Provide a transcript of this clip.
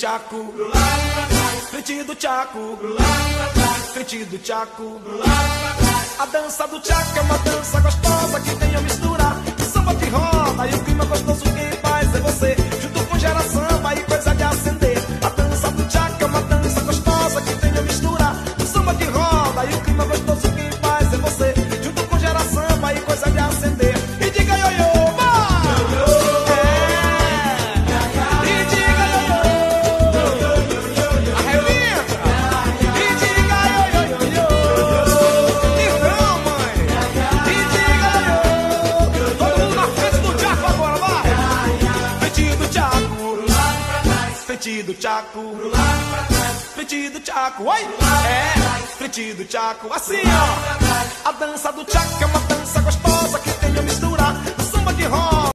Tchaco, frente do tchaco, frente do tchaco. A dança do tchaco é uma dança gostosa que tem a mistura samba de roda e o clima gostoso quem faz é você. Junto com geração Frente do Tchaco. Frente do Tchaco. Oi! É! Frente do Tchaco. Assim, ó! A dança do Tchaco é uma